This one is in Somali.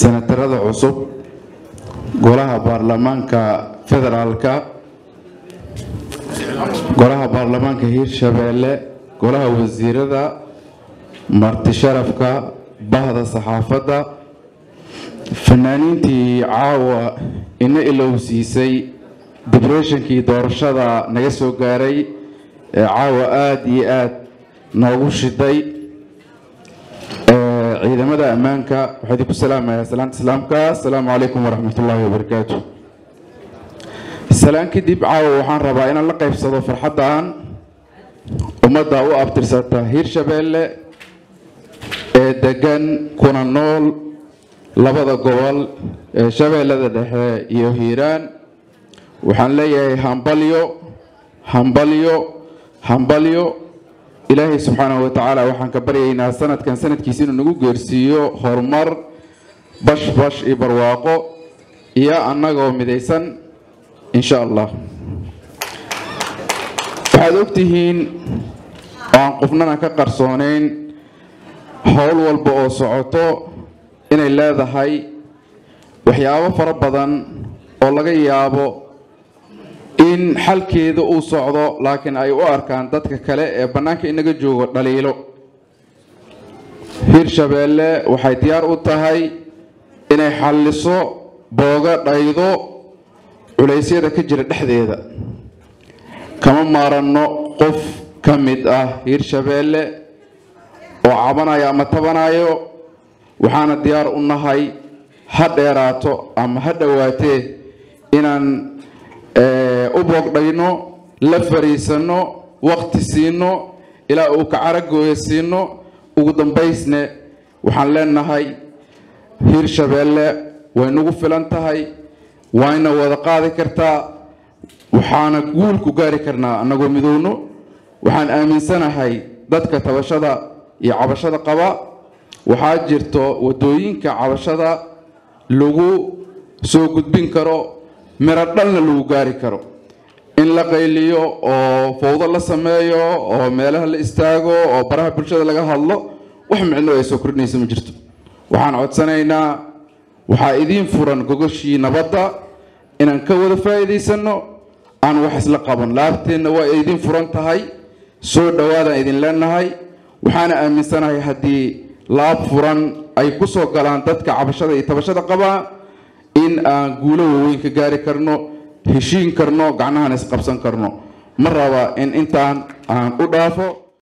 senatarada cusub golaha baarlamaanka federaalka golaha baarlamaanka hiirshabeelle golaha wasiirada marti sharafka bahda saxaafadda fanaaniintii caawa ina ilowsiisay dibreshonkii doorashada naga soo gaaray ee caawa aada iyo aada noogu shiday ciidamada ammaanka waxaa idinku salaamayaa salaanta islaamka asalaamu calaykum waraxmat ullaahi wabarakaatu salaan kadib caawa waxaan rabaa inaan la qaybsado farxaddan ummadda u abtirsata hiirshabeelle ee degan kuna nool labada gobol ee shabeellada dhexe iyo hiiraan. Waxaan leeyahay hambalyo hambalyo hambalyo ilaahay subxaanahu wa tacaala waxaan ka baryaynaa sanadkan sanadkiisa inuu nagu geersiiyo horumar bash bash iyo barwaaqo iyo annagoo midaysan insha allah waxaad ogtihiin oo aan qofnana ka qarsoonayn howl walba oo socoto inay leedahay waxyaabo fara badan oo laga yaabo in xalkeeda uu socdo laakiin ay u arkaan dadka kale ee bannaanka inaga joogo dhaliilo. Hiirshabeelle waxay diyaar u tahay inay xalliso booga dhaydo culaysyada ka jira dhexdeeda. Kama maaranno qof ka mid ah hiirshabeelle oo cabanayo ama tabanayo waxaana diyaar u nahay ha dheeraato ama ha dhowaatee inaan u boogdhayno la fariisanno wakti siino ilaa uu ka caragooya siino ugu dambaysne waxaan leenahay hiirshabeelle way nagu filan tahay wayna wada qaadi kartaa waxaana guul ku gaari karnaa annagoo midowno. Waxaan aaminsanahay dadka tabashada iyo cabashada qaba waxaa jirto waddooyinka cabashada lagu soo gudbin karo miro dhalna lagu gaari karo in la qayliyo oo fowdo la sameeyo oo meelaha la istaago oo baraha bulshada laga hadlo wax micno ay soo kordhinaysa ma jirto. Waxaan codsanaynaa waxaa idiin furan gogoshii nabadda inaan ka wada faa'iidaysanno aan wax isla qaban. Laabteenna waa idiin furan tahay soo dhowaadaan idin leenahay waxaana aaminsanahay haddii laab furan ay ku soo galaan dadka cabashada iyo tabashada qabaa in aan guulo waaweyn ka gaari karno heshiin karno gacnahan isqabsan karno. Ma raba in intaan aan u dhaafo